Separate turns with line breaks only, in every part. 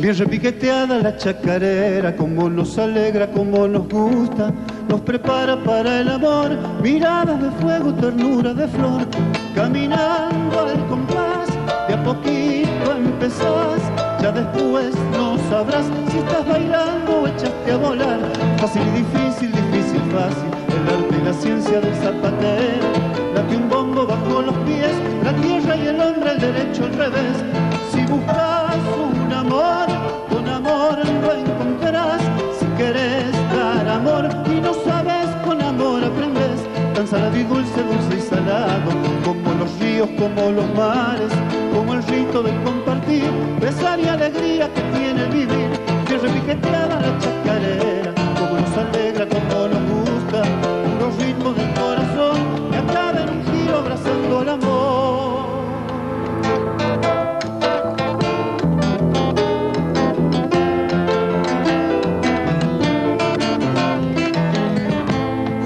Bien repiqueteada la chacarera, como nos alegra, como nos gusta, nos prepara para el amor, miradas de fuego, ternura de flor, caminando al compás, de a poquito empezás, ya después no sabrás si estás bailando o echaste a volar, fácil y difícil, difícil, fácil, el arte y la ciencia del zapatero, la un bombo bajo los pies, la tierra y el hombre, el derecho al revés, salado y dulce, dulce y salado, como los ríos, como los mares,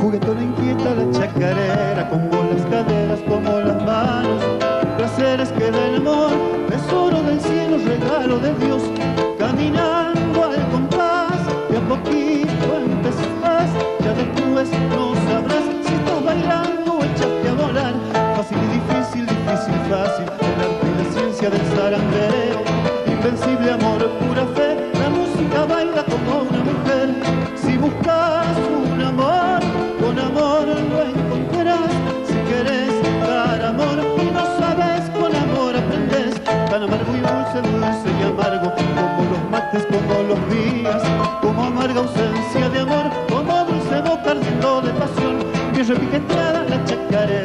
Juguetona inquieta la chacarera, como las caderas, como las manos, placeres que da el amor, tesoro del cielo, regalo de Dios, caminando al compás, de a poquito empezás, ya después no sabrás si estás bailando o echaste a volar, fácil y difícil, difícil, fácil, el arte y la ciencia del zarandeo, invencible amor, pura fe, la música baila como una mujer, tan amargo y dulce, dulce y amargo, como los mates, como los días, como amarga ausencia de amor, como dulce boca de pasión, bien repiqueteada la chacarera,